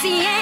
see ya.